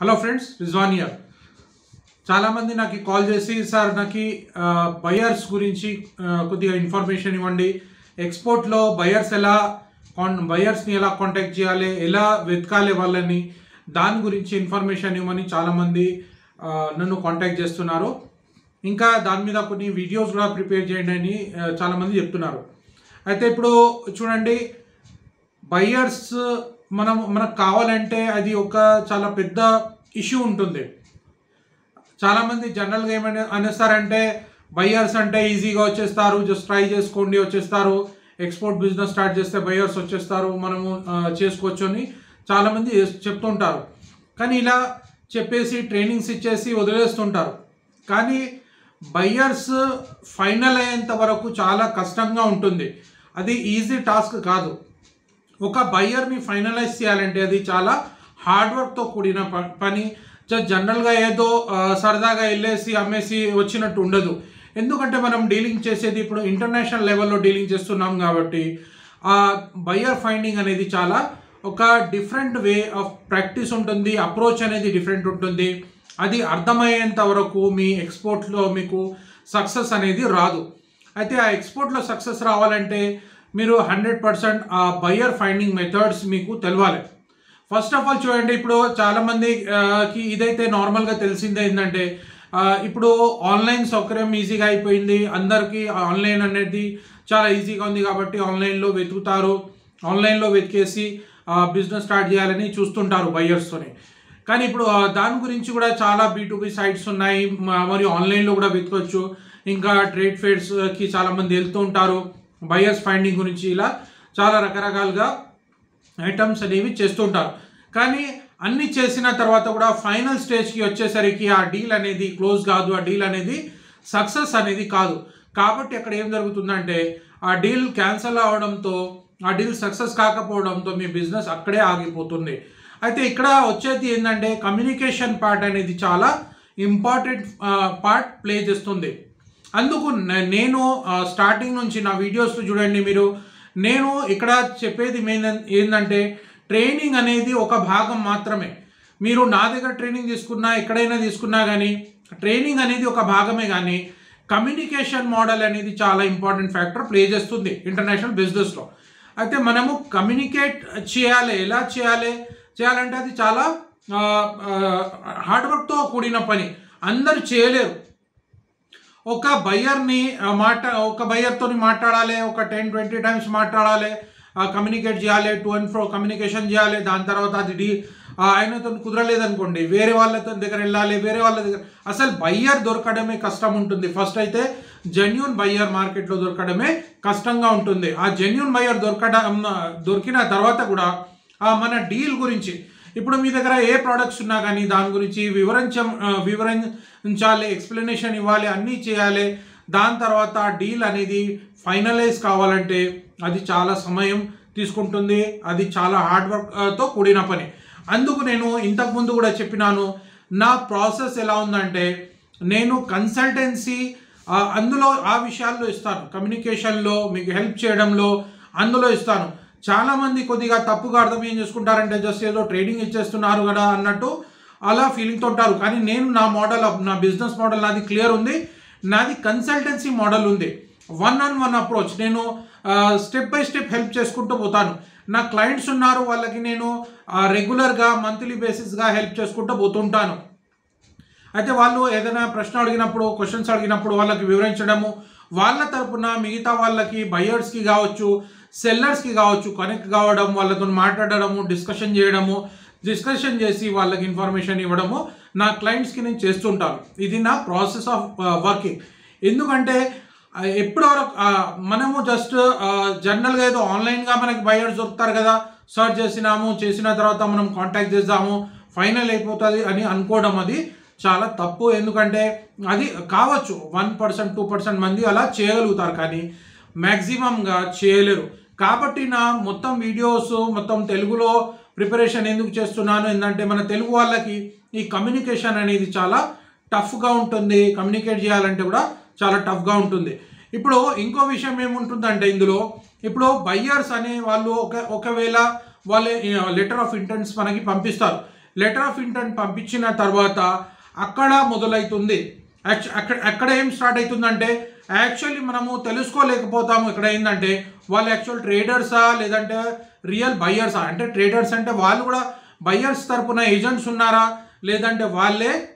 Hello friends రిజ్వానియర్ చాలామంది నాకు call చేసి సార్ నాకు బయర్స్ గురించి కొద్దిగా ఇన్ఫర్మేషన్ ఇవ్వండి. ఎక్స్పోర్ట్లో బయర్స్ ఎలా కాన్ బయర్స్ని ఎలా కాంటాక్ట్ చేయాలి? ఎలా వెతకాలి వాళ్ళని? దాని గురించి ఇన్ఫర్మేషన్ ఇవ్వమని చాలామంది నన్ను కాంటాక్ట్ చేస్తున్నారు. ఇంకా దాని మీద కొన్ని వీడియోస్ కూడా ప్రిపేర్ చేయండి అని చాలామంది చెప్తున్నారు. అయితే ఇప్పుడు చూడండి బయర్స్ మనం మనకు కావాలంటే అది ఒక చాలా పెద్ద ఇష్యూ ఉంటుంది. చాలామంది జనరల్గా ఏమైనా అనేస్తారంటే బయ్యర్స్ అంటే ఈజీగా వచ్చేస్తారు జస్ట్ ట్రై చేసుకోండి వచ్చేస్తారు. ఎక్స్పోర్ట్ బిజినెస్ స్టార్ట్ చేస్తే బయ్యర్స్ వచ్చేస్తారు మనము చేసుకోవచ్చు అని చాలామంది చెప్తుంటారు. కానీ ఇలా చెప్పేసి ట్రైనింగ్స్ ఇచ్చేసి వదిలేస్తుంటారు. కానీ బయ్యర్స్ ఫైనల్ అయ్యేంత వరకు చాలా కష్టంగా ఉంటుంది. అది ఈజీ టాస్క్ కాదు. ఒక బయ్యర్ని ఫైనలైజ్ చేయాలంటే అది చాలా హార్డ్ వర్క్తో కూడిన పని. జస్ట్ జనరల్గా ఏదో సరదాగా వెళ్ళేసి అమ్మేసి వచ్చినట్టు ఉండదు. ఎందుకంటే మనం డీలింగ్ చేసేది ఇప్పుడు ఇంటర్నేషనల్ లెవెల్లో డీలింగ్ చేస్తున్నాం కాబట్టి ఆ బయ్యర్ ఫైండింగ్ అనేది చాలా ఒక డిఫరెంట్ వే ఆఫ్ ప్రాక్టీస్ ఉంటుంది అప్రోచ్ అనేది డిఫరెంట్ ఉంటుంది. అది అర్థమయ్యేంత వరకు మీ ఎక్స్పోర్ట్లో మీకు సక్సెస్ అనేది రాదు. అయితే ఆ ఎక్స్పోర్ట్లో సక్సెస్ రావాలంటే మీరు హండ్రెడ్ పర్సెంట్ ఆ బయ్యర్ ఫైండింగ్ మెథడ్స్ మీకు తెలవాలి. ఫస్ట్ ఆఫ్ ఆల్ చూడండి ఇప్పుడు చాలామందికి ఇదైతే నార్మల్గా తెలిసిందే ఏంటంటే ఇప్పుడు ఆన్లైన్ సౌకర్యం ఈజీగా అయిపోయింది. అందరికీ ఆన్లైన్ అనేది చాలా ఈజీగా ఉంది కాబట్టి ఆన్లైన్లో వెతుకుతారు. ఆన్లైన్లో వెతికేసి బిజినెస్ స్టార్ట్ చేయాలని చూస్తుంటారు బయ్యర్స్తోనే కానీ ఇప్పుడు దాని గురించి కూడా చాలా బీ సైట్స్ ఉన్నాయి. మరియు ఆన్లైన్లో కూడా వెతకొచ్చు. ఇంకా ట్రేడ్ ఫేర్స్కి చాలామంది వెళ్తూ ఉంటారు. బయర్స్ ఫైండింగ్ గురించి ఇలా చాలా రకరకాలుగా ఐటమ్స్ అనేవి చేస్తుంటారు కానీ అన్ని చేసిన తర్వాత కూడా ఫైనల్ స్టేజ్కి వచ్చేసరికి ఆ డీల్ అనేది క్లోజ్ కాదు. ఆ డీల్ అనేది సక్సెస్ అనేది కాదు. కాబట్టి అక్కడ ఏం జరుగుతుందంటే ఆ డీల్ క్యాన్సిల్ అవడంతో ఆ డీల్ సక్సెస్ కాకపోవడంతో మీ బిజినెస్ అక్కడే ఆగిపోతుంది. అయితే ఇక్కడ వచ్చేది ఏంటంటే కమ్యూనికేషన్ పార్ట్ అనేది చాలా ఇంపార్టెంట్ పార్ట్ ప్లే చేస్తుంది. అందుకు నే- నేను స్టార్టింగ్ నుంచి నా వీడియోస్ చూడండి మీరు. నేను ఇక్కడ చెప్పేది ఏంటంటే ట్రైనింగ్ అనేది ఒక భాగం మాత్రమే. మీరు నా దగ్గర ట్రైనింగ్ తీసుకున్నా ఎక్కడైనా తీసుకున్నా కానీ ట్రైనింగ్ అనేది ఒక భాగమే కానీ కమ్యూనికేషన్ మోడల్ అనేది చాలా ఇంపార్టెంట్ ఫ్యాక్టర్ ప్లే చేస్తుంది ఇంటర్నేషనల్ బిజినెస్లో అయితే మనము కమ్యూనికేట్ చేయాలి. ఎలా చేయాలి? చేయాలంటే అది చాలా హార్డ్ వర్క్తో కూడిన పని. అందరు చేయలేరు. ఒక బయ్యర్ని మాట ఒక బయ్యర్తో మాట్లాడాలి ఒక టెన్ ట్వంటీ టైమ్స్ మాట్లాడాలి కమ్యూనికేట్ చేయాలి టు అండ్ ఫ్రో కమ్యూనికేషన్ చేయాలి దాని తర్వాత అది డీ ఆయనతో కుదరలేదనుకోండి వేరే వాళ్ళతో దగ్గర వెళ్ళాలి వేరే వాళ్ళ దగ్గర అసలు బయ్యర్ దొరకడమే కష్టం ఉంటుంది. ఫస్ట్ అయితే జెన్యున్ బయ్యర్ మార్కెట్లో దొరకడమే కష్టంగా ఉంటుంది. ఆ జెన్యున్ బయ్యర్ దొరకడం దొరికిన తర్వాత కూడా మన డీల్ గురించి ఇప్పుడు మీ దగ్గర ఏ ప్రోడక్ట్స్ ఉన్నా కానీ దాని గురించి వివరించ వివరించాలి ఎక్స్ప్లెనేషన్ ఇవ్వాలి అన్నీ చేయాలి. దాని తర్వాత డీల్ అనేది ఫైనలైజ్ కావాలంటే అది చాలా సమయం తీసుకుంటుంది. అది చాలా హార్డ్ వర్క్తో కూడిన పని. అందుకు నేను ఇంతకుముందు కూడా చెప్పినాను నా ప్రాసెస్ ఎలా ఉందంటే నేను కన్సల్టెన్సీ అందులో ఆ విషయాల్లో ఇస్తాను. కమ్యూనికేషన్లో మీకు హెల్ప్ చేయడంలో అందులో ఇస్తాను. చాలామంది కొద్దిగా తప్పుగా అర్థం ఏం చేసుకుంటారంటే జస్ట్ ఏదో ట్రేడింగ్ ఇచ్చేస్తున్నారు కదా అన్నట్టు అలా ఫీలింగ్తో ఉంటారు కానీ నేను నా మోడల్ నా బిజినెస్ మోడల్ నాది క్లియర్ ఉంది. నాది కన్సల్టెన్సీ మోడల్ ఉంది. వన్ ఆన్ వన్ అప్రోచ్ నేను స్టెప్ బై స్టెప్ హెల్ప్ చేసుకుంటూ పోతాను. నా క్లయింట్స్ ఉన్నారు వాళ్ళకి నేను రెగ్యులర్గా మంత్లీ బేసిస్గా హెల్ప్ చేసుకుంటూ పోతుంటాను. అయితే వాళ్ళు ఏదైనా ప్రశ్న అడిగినప్పుడు క్వశ్చన్స్ అడిగినప్పుడు వాళ్ళకి వివరించడము వాళ్ళ తరపున మిగతా వాళ్ళకి బయర్స్కి కావచ్చు సెల్లర్స్కి కావచ్చు కనెక్ట్ కావడం వాళ్ళతో మాట్లాడడము డిస్కషన్ చేయడము డిస్కషన్ చేసి వాళ్ళకి ఇన్ఫర్మేషన్ ఇవ్వడము నా క్లయింట్స్కి నేను చేస్తుంటాను. ఇది నా ప్రాసెస్ ఆఫ్ వర్కింగ్ ఎందుకంటే ఆ, ఎప్పుడు మనము జస్ట్ జనరల్గా ఏదో ఆన్లైన్గా మనకి బయర్స్ దొరుకుతారు కదా సర్చ్ చేసినాము చేసిన తర్వాత మనం కాంటాక్ట్ చేద్దాము ఫైనల్ అయిపోతుంది అని అనుకోవడం అది చాలా తప్పు. ఎందుకంటే అది కావచ్చు వన్ పర్సెంట్ టూ పర్సెంట్ మంది అలా చేయగలుగుతారు కానీ మ్యాక్సిమంగా చేయలేరు. కాబట్టి నా మొత్తం వీడియోస్ మొత్తం తెలుగులో ప్రిపరేషన్ ఎందుకు చేస్తున్నాను? ఏంటంటే మన తెలుగు వాళ్ళకి ఈ కమ్యూనికేషన్ అనేది చాలా టఫ్గా ఉంటుంది. కమ్యూనికేట్ చేయాలంటే కూడా చాలా టఫ్గా ఉంటుంది. ఇప్పుడు ఇంకో విషయం ఏముంటుందంటే ఇందులో ఇప్పుడు బయ్యర్స్ అనే వాళ్ళు ఒక ఒకవేళ వాళ్ళు లెటర్ ఆఫ్ ఇంటెంట్స్ మనకి పంపిస్తారు. లెటర్ ఆఫ్ ఇంటెంట్ పంపించిన తర్వాత అక్కడ మొదలవుతుంది అక్కడ అక్కడ ఏం స్టార్ట్ అవుతుందంటే యాక్చువల్లీ మనము తెలుసుకోలేకపోతాము. ఇక్కడ ఏంటంటే వాళ్ళు యాక్చువల్ ట్రేడర్సా లేదంటే రియల్ బయ్యర్సా అంటే ట్రేడర్స్ అంటే వాళ్ళు కూడా బయ్యర్స్ తరపున ఏజెంట్స్ ఉన్నారా? లేదంటే వాళ్ళే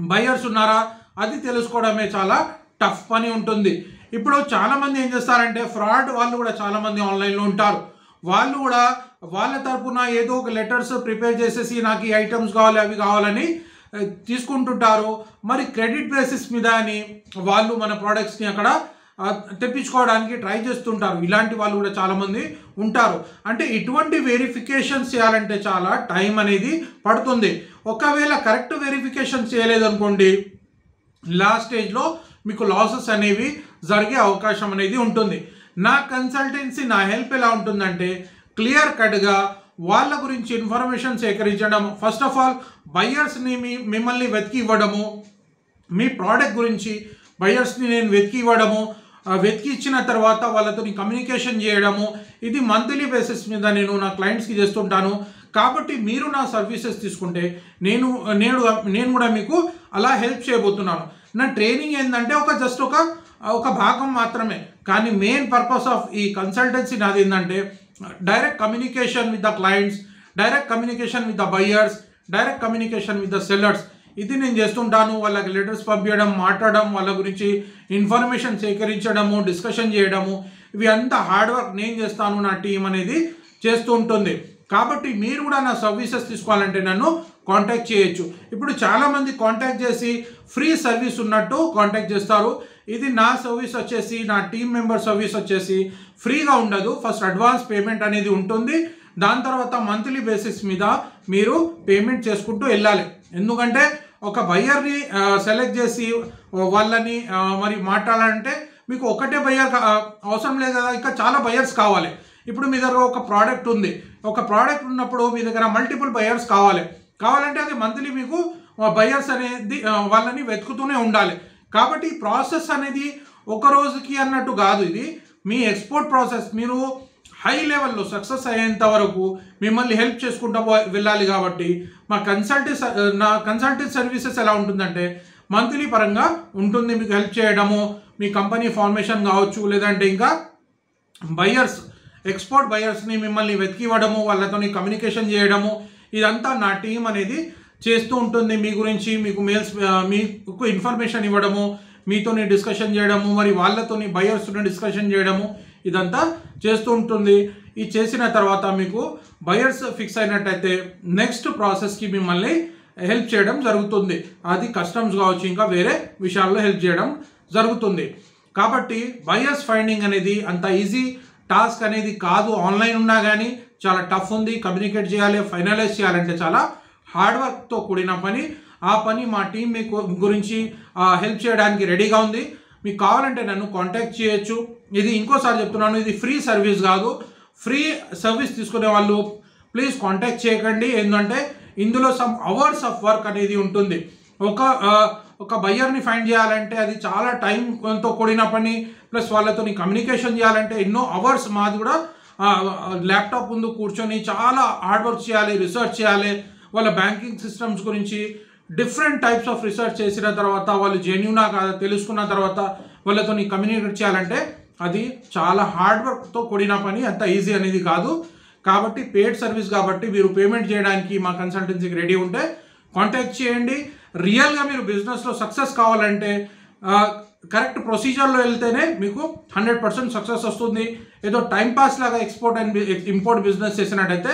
బయ్యర్స్ ఉన్నారా? అది తెలుసుకోవడమే చాలా టఫ్ పని ఉంటుంది. ఇప్పుడు చాలామంది ఏం చేస్తారంటే ఫ్రాడ్ వాళ్ళు కూడా చాలామంది ఆన్లైన్లో ఉంటారు. వాళ్ళు కూడా వాళ్ళ తరపున ఏదో ఒక లెటర్స్ ప్రిపేర్ చేసేసి నాకు ఈ ఐటమ్స్ కావాలి అవి కావాలని తీసుకుంటుంటారు. మరి క్రెడిట్ బేసిస్ మీద అని వాళ్ళు మన ప్రోడక్ట్స్ని అక్కడ తెప్పించుకోవడానికి ట్రై చేస్తుంటారు. ఇలాంటి వాళ్ళు కూడా చాలామంది ఉంటారు. అంటే ఇటువంటి వెరిఫికేషన్స్ చేయాలంటే చాలా టైం అనేది పడుతుంది. ఒకవేళ కరెక్ట్ వెరిఫికేషన్ చేయలేదనుకోండి లాస్ట్ స్టేజ్లో మీకు లాసెస్ అనేవి జరిగే అవకాశం అనేది ఉంటుంది. నా కన్సల్టెన్సీ నా హెల్ప్ ఎలా ఉంటుందంటే క్లియర్ కట్గా వాళ్ళ గురించి ఇన్ఫర్మేషన్ సేకరించడం. ఫస్ట్ ఆఫ్ ఆల్ బయ్యర్స్ని మీ మిమ్మల్ని వెతికి ఇవ్వడము. మీ ప్రోడక్ట్ గురించి బయ్యర్స్ని నేను వెతికి ఇవ్వడము. వెతికి ఇచ్చిన తర్వాత వాళ్ళతో కమ్యూనికేషన్ చేయడము. ఇది మంత్లీ బేసిస్ మీద నేను నా క్లయింట్స్కి చేస్తుంటాను. కాబట్టి మీరు నా సర్వీసెస్ తీసుకుంటే నేను నేను నేను కూడా మీకు అలా హెల్ప్ చేయబోతున్నాను. నా ట్రైనింగ్ ఏంటంటే ఒక జస్ట్ ఒక ఒక భాగం మాత్రమే. కానీ మెయిన్ పర్పస్ ఆఫ్ ఈ కన్సల్టెన్సీ నాది ఏంటంటే direct communication with the clients direct communication with the buyers direct communication with the sellers ఇది నేను చేస్తుంటాను వాళ్ళకి లెటర్స్ పంపించడం మాట్లాడడం వాళ్ళ గురించి ఇన్ఫర్మేషన్ సేకరించడము డిస్కషన్ చేయడము. ఇవి అంతా హార్డ్ వర్క్ నేను చేస్తాను నా టీం అనేది చేస్తూ ఉంటుంది. కాబట్టి మీరు కూడా నా సర్వీసెస్ తీసుకోవాలంటే నన్ను కాంటాక్ట్ చేయొచ్చు. ఇప్పుడు చాలామంది కాంటాక్ట్ చేసి ఫ్రీ సర్వీస్ ఉన్నట్టు కాంటాక్ట్ చేస్తారు. ఇది నా సర్వీస్ వచ్చేసి నా టీం మెంబర్ సర్వీస్ వచ్చేసి ఫ్రీగా ఉండదు. ఫస్ట్ అడ్వాన్స్ పేమెంట్ అనేది ఉంటుంది. దాని తర్వాత మంత్లీ బేసిస్ మీద మీరు పేమెంట్ చేసుకుంటూ వెళ్ళాలి. ఎందుకంటే ఒక బయ్యర్ని సెలెక్ట్ చేసి వాళ్ళని మరి మాట్లాడాలంటే మీకు ఒకటే బయ్యర్ అవసరం లేదు కదా. ఇంకా చాలా బయ్యర్స్ కావాలి. ఇప్పుడు మీ దగ్గర ఒక ప్రోడక్ట్ ఉంది. ఒక ప్రోడక్ట్ ఉన్నప్పుడు మీ దగ్గర మల్టిపుల్ బయర్స్ కావాలి. కావాలంటే అది మంత్లీ మీకు బయర్స్ అనేది వాళ్ళని వెతుకుతూనే ఉండాలి. కాబట్టి ఈ ప్రాసెస్ అనేది ఒక రోజుకి అన్నట్టు కాదు ఇది. మీ ఎక్స్పోర్ట్ ప్రాసెస్ మీరు హై లెవెల్లో సక్సెస్ అయ్యేంత వరకు మిమ్మల్ని హెల్ప్ చేసుకుంటూ వెళ్ళాలి కాబట్టి మా కన్సల్టీ నా కన్సల్టీ సర్వీసెస్ ఎలా ఉంటుందంటే మంత్లీ పరంగా ఉంటుంది మీకు హెల్ప్ చేయడము మీ కంపెనీ ఫార్మేషన్ కావచ్చు లేదంటే ఇంకా బయర్స్ ఎక్స్పోర్ట్ బయర్స్ని మిమ్మల్ని వెతికివ్వడము వాళ్ళతో కమ్యూనికేషన్ చేయడము ఇదంతా నా టీం అనేది చేస్తూ ఉంటుంది. మీ గురించి మీకు మెయిల్స్ మీకు ఇన్ఫర్మేషన్ ఇవ్వడము మీతోని డిస్కషన్ చేయడము మరి వాళ్ళతోని బయర్స్తో డిస్కషన్ చేయడము ఇదంతా చేస్తూ ఉంటుంది. ఇది చేసిన తర్వాత మీకు బయర్స్ ఫిక్స్ అయినట్టయితే నెక్స్ట్ ప్రాసెస్కి మిమ్మల్ని హెల్ప్ చేయడం జరుగుతుంది. అది కస్టమ్స్ కావచ్చు ఇంకా వేరే విషయాల్లో హెల్ప్ చేయడం జరుగుతుంది. కాబట్టి బయర్స్ ఫైండింగ్ అనేది అంత ఈజీ టాస్క్ అనేది కాదు. ఆన్లైన్ ఉన్నా కానీ చాలా టఫ్ ఉంది. కమ్యూనికేట్ చేయాలి ఫైనలైజ్ చేయాలంటే చాలా హార్డ్ వర్క్తో కూడిన పని. ఆ పని మా టీం మీకు గురించి హెల్ప్ చేయడానికి రెడీగా ఉంది. మీకు కావాలంటే నన్ను కాంటాక్ట్ చేయొచ్చు. ఇది ఇంకోసారి చెప్తున్నాను ఇది ఫ్రీ సర్వీస్ కాదు. ఫ్రీ సర్వీస్ తీసుకునే వాళ్ళు ప్లీజ్ కాంటాక్ట్ చేయకండి. ఏంటంటే ఇందులో సమ్ అవర్స్ ఆఫ్ వర్క్ అనేది ఉంటుంది. ఒక ఒక బయ్యర్ని ఫైండ్ చేయాలంటే అది చాలా టైంతో కూడిన పని. ప్లస్ వాళ్ళతో కమ్యూనికేషన్ చేయాలంటే ఎన్నో అవర్స్ మాది కూడా ల్యాప్టాప్ ముందు కూర్చొని చాలా హార్డ్ వర్క్ చేయాలి రీసెర్చ్ చేయాలి. వాళ్ళ బ్యాంకింగ్ సిస్టమ్స్ గురించి డిఫరెంట్ టైప్స్ ఆఫ్ రీసెర్చ్ చేసిన తర్వాత వాళ్ళు జెన్యునా కాదా తెలుసుకున్న తర్వాత వాళ్ళతో కమ్యూనికేట్ చేయాలంటే అది చాలా హార్డ్ వర్క్తో కూడిన పని అంత ఈజీ అనేది కాదు. కాబట్టి పేడ్ సర్వీస్ కాబట్టి మీరు పేమెంట్ చేయడానికి మా కన్సల్టెన్సీకి రెడీ ఉంటే కాంటాక్ట్ చేయండి. రియల్గా మీరు బిజినెస్లో సక్సెస్ కావాలంటే కరెక్ట్ ప్రొసీజర్లో వెళ్తేనే మీకు హండ్రెడ్ పర్సెంట్ సక్సెస్ వస్తుంది. ఏదో టైం పాస్ లాగా ఎక్స్పోర్ట్ అండ్ ఇంపోర్ట్ బిజినెస్ చేసినట్టయితే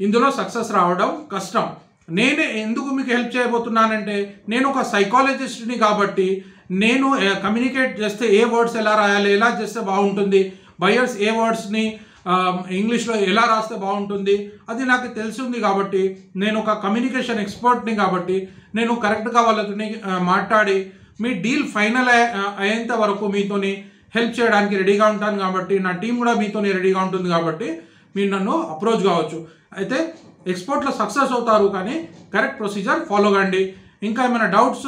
ఇందులో సక్సెస్ రావడం కష్టం. నేనే ఎందుకు మీకు హెల్ప్ చేయబోతున్నానంటే నేను ఒక సైకాలజిస్ట్ని కాబట్టి నేను కమ్యూనికేట్ చేస్తే ఏ వర్డ్స్ ఎలా రాయాలి ఎలా చేస్తే బాగుంటుంది బయర్స్ ఏ వర్డ్స్ని ఇంగ్లీష్లో ఎలా రాస్తే బాగుంటుంది అది నాకు తెలిసింది కాబట్టి నేను ఒక కమ్యూనికేషన్ ఎక్స్పర్ట్ని కాబట్టి నేను కరెక్ట్గా వాళ్ళతో మాట్లాడి మీ డీల్ ఫైనల్ అయ్యేంత వరకు మీతోని హెల్ప్ చేయడానికి రెడీగా ఉంటాను కాబట్టి నా టీం కూడా మీతోనే రెడీగా ఉంటుంది కాబట్టి మీరు నన్ను అప్రోచ్ కావచ్చు. అయితే ఎక్స్పోర్ట్లో సక్సెస్ అవుతారు కానీ కరెక్ట్ ప్రొసీజర్ ఫాలో కండి. ఇంకా ఏమైనా డౌట్స్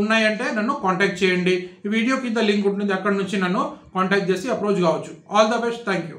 ఉన్నాయంటే నన్ను కాంటాక్ట్ చేయండి. ఈ వీడియో కింద లింక్ ఉంటుంది అక్కడ నుంచి నన్ను కాంటాక్ట్ చేసి అప్రోచ్ కావచ్చు. All the best thank you